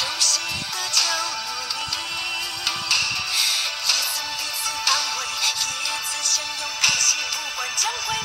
熟悉的角落里也曾彼此安慰也曾相拥叹息不管将会